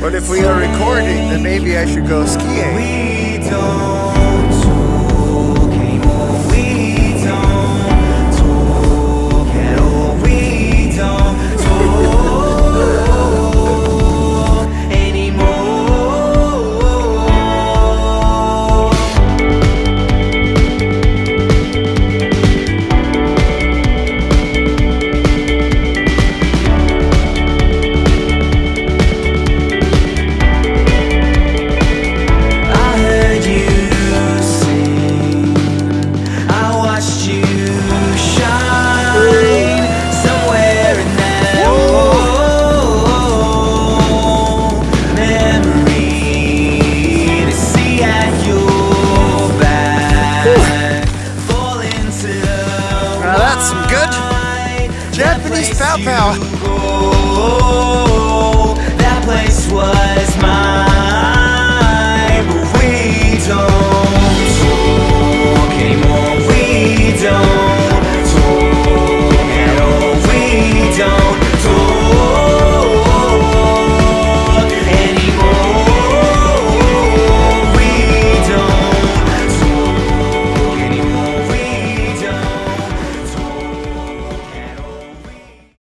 But if we are recording, then maybe I should go skiing. Japanese pow pow.